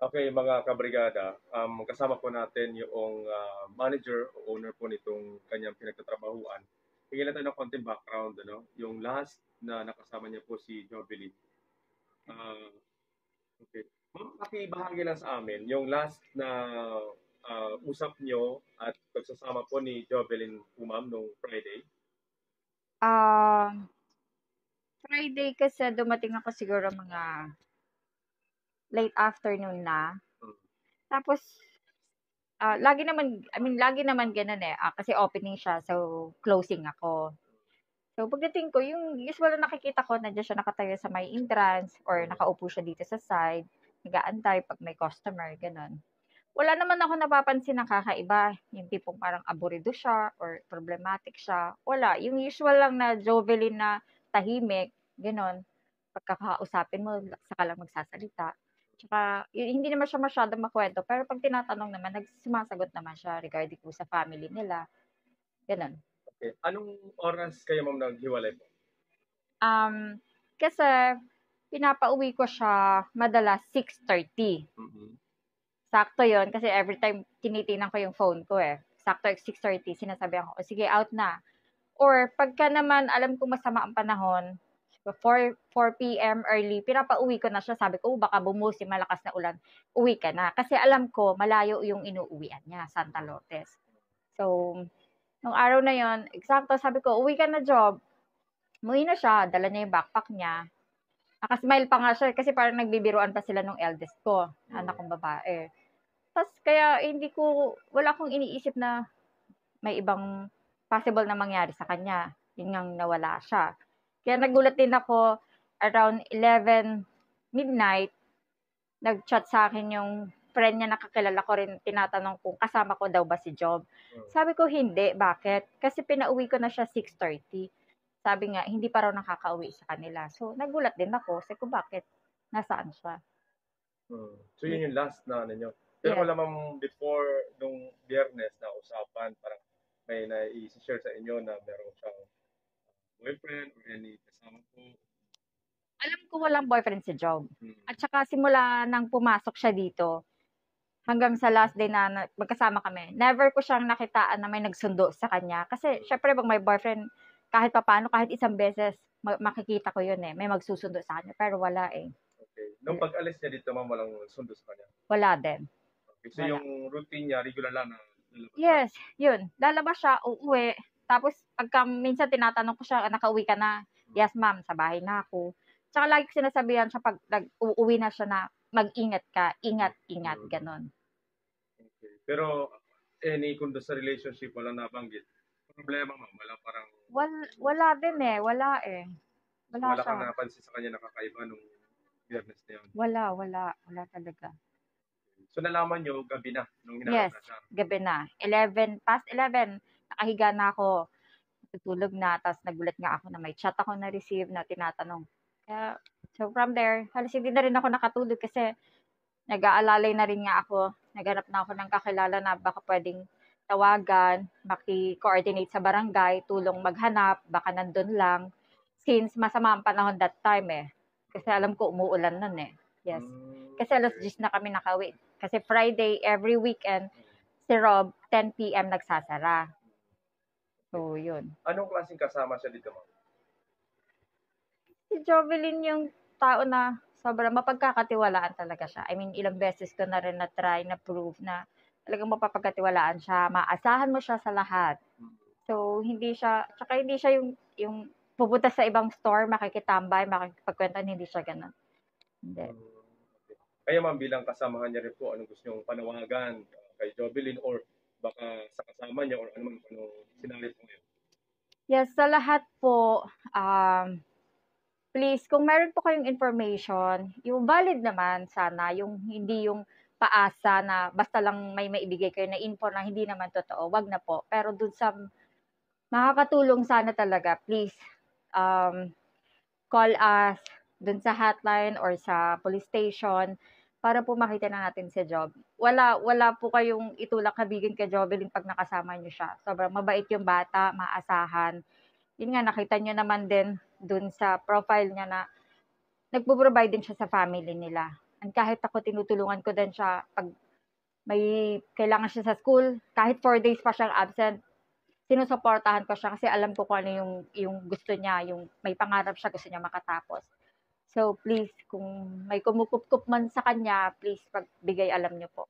Okay, mga kabrigada, um, kasama po natin yung ah, manager o owner po nitong kanyang pinagtatrabahuan. Tingin tayo ng konting background, ano? Yung last na nakasama niya po si Jovelyn. Ah, okay. Pakibahagi lang sa amin, yung last na ah, usap nyo at pagsasama po ni Jovelyn po ma'am nung Friday. Ah, Friday kasi dumating ako siguro mga late afternoon na. Mm. Tapos, ah, lagi naman, I mean, lagi naman ganun eh. Ah, kasi opening siya, so closing ako. So, pagdating ko, yung usual na nakikita ko, nandiyan siya nakatayo sa may entrance or nakaupo siya dito sa side, nag-aantay pag may customer, ganun. Wala naman ako napapansin na kakaiba. Yung tipong parang aburido siya or problematic siya. Wala. Yung usual lang na Jovelyn na tahimik, ganun. Pagkakausapin mo, saka lang magsasalita. Tsaka, hindi naman siya masyadong makwento. Pero pag tinatanong naman, nagsumasagot naman siya regarding po sa family nila. Ganun. Okay. Anong oras kayo ma'am naghiwalay po? Um, kasi, pinapauwi ko siya madalas 6.30. Mhm. Sakto yon kasi every time tinitingnan ko yung phone ko eh. Sakto 6.30, sinasabi ako, o sige, out na. Or pagka naman, alam ko masama ang panahon, 4, 4 p.m. early, pinapauwi ko na siya. Sabi ko, oh, baka bumusi malakas na ulan. Uwi ka na. Kasi alam ko, malayo yung inuuwian niya, Santa Lourdes. So, nung araw na yon eksakto, sabi ko, uwi ka na job. Umuwi na siya, dala niya yung backpack niya. Nakasmile pa nga siya kasi parang nagbibiruan pa sila nung eldest ko, anak kong babae. Tapos kaya hindi ko, wala akong iniisip na may ibang possible na mangyari sa kanya. Yun ngang nawala siya. Kaya nagulat din ako around 11 midnight, nag-chat sa akin yung friend niya nakakilala ko rin, tinatanong kung kasama ko daw ba si Job. Mm. Sabi ko, hindi. Bakit? Kasi pinauwi ko na siya 6.30. Sabi nga, hindi pa raw nakakauwi sa kanila. So, nagulat din ako. Sabi ko, bakit? Nasaan siya? Hmm. So yun yung last na ano nyo. Pero Yes. wala mang before nung biyernes na usapan, parang may na-i-share sa inyo na meron siyang boyfriend or any kasama po. Alam ko walang boyfriend si Job. Hmm. At saka simula nang pumasok siya dito, hanggang sa last day na magkasama kami, never ko siyang nakitaan na may nagsundo sa kanya. Kasi, syempre, pag may boyfriend, kahit papano, kahit isang beses, ma- makikita ko yun eh. May magsusundo sa kanya. Pero wala eh. Okay. Nung pag-alis niya dito, ma'am, walang sundo sa kanya. Wala din. Okay. So Wala. yung routine niya, regular lang na lalabas. Yes, yun. Lalabas siya, uuwi. Tapos, pagka minsan tinatanong ko siya, nakauwi ka na? Yes, ma'am, sa bahay na ako. Tsaka lagi ko sinasabihan siya pag nag- uuwi na siya na mag-ingat ka, ingat, ingat, ganon. Okay. Pero any kung sa relationship, walang nabanggit. Problema, ma'am. Wala parang, Wal, wala din eh, wala eh. Wala, wala siya. kang napansin sa kanya nakakaiba nung biyernes na yun. Wala, wala, wala talaga. So nalaman nyo, gabi na, nung Yes. hinahanap na siya. Gabi na, 11, past 11, nakahiga na ako, tutulog na, tapos nagulat nga ako na may chat ako na-receive na tinatanong. Kaya, so from there, halos hindi na rin ako nakatulog kasi nag-aalalay na rin nga ako. Naghanap na ako ng kakilala na baka pwedeng tawagan, maki-coordinate sa barangay, tulong maghanap, baka nandun lang. Since masama ang panahon that time eh. Kasi alam ko umuulan nun eh. Yes. Hmm, Kasi alas okay. 10 na kami nakauwi. Kasi Friday, every weekend, si Rob, 10 p.m. nagsasara. So, yun. Anong klaseng kasama siya dito, ma'am? Si Jovelyn yung tao na sobrang mapagkakatiwalaan talaga siya. I mean, ilang beses ko na rin na-try, na prove na talagang mapapagkatiwalaan siya. Maasahan mo siya sa lahat. So, hindi siya, tsaka hindi siya yung, yung pupunta sa ibang store, makikitambay, makikipagkwentan, hindi siya ganun. Hindi. Hmm, okay. Kaya ma'am, bilang kasamahan niya rin po, anong gusto niyong panawagan uh, kay Jovelyn or baka sa kasama niya or ano man anong sinabi po ngayon? Yes, sa lahat po, um, please, kung meron po kayong information, yung valid naman sana, yung hindi yung paasa na basta lang may maibigay kayo na info na hindi naman totoo, wag na po. Pero dun sa makakatulong sana talaga, please, um, call us dun sa hotline or sa police station para po makita na natin si Job. Wala, wala po kayong itulak na bigin kay Jobelyn pag nakasama niyo siya. Sobrang mabait yung bata, maasahan. Yun nga, nakita niyo naman din dun sa profile niya na nagpo-provide din siya sa family nila. And kahit ako, tinutulungan ko din siya pag may kailangan siya sa school, kahit 4 days pa siyang absent, sinusuportahan ko siya kasi alam ko kung ano yung, yung gusto niya, yung may pangarap siya, gusto niya makatapos. So, please, kung may kumukupkup man sa kanya, please pagbigay alam niyo po.